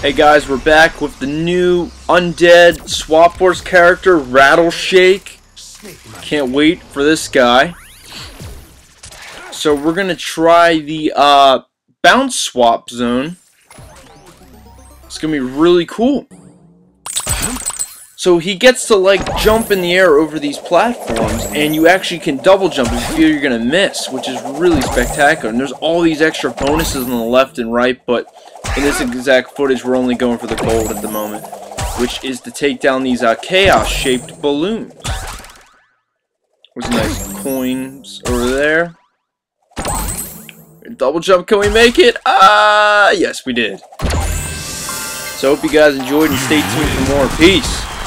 Hey guys, we're back with the new Undead Swap Force character, Rattle Shake. Can't wait for this guy. So we're gonna try the uh, bounce swap zone. It's gonna be really cool. So he gets to like jump in the air over these platforms and you actually can double jump if you feel you're gonna miss, which is really spectacular. And there's all these extra bonuses on the left and right, but in this exact footage we're only going for the gold at the moment, which is to take down these uh, chaos-shaped balloons. There's nice coins over there. Double jump, can we make it? Ah, yes we did. So hope you guys enjoyed and stay tuned for more. Peace.